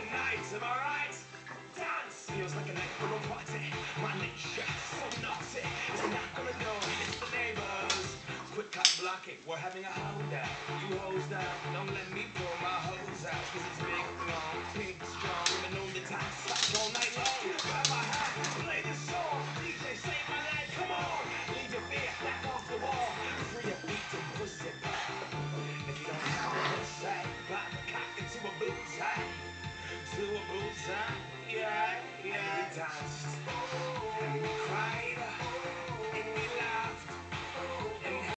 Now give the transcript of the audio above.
the night, am I right? Dance feels like a night for a party. My nature, so naughty. It's not gonna go, it's the neighbors. Quick, cut, block it. We're having a hold up. You hold up, don't let me.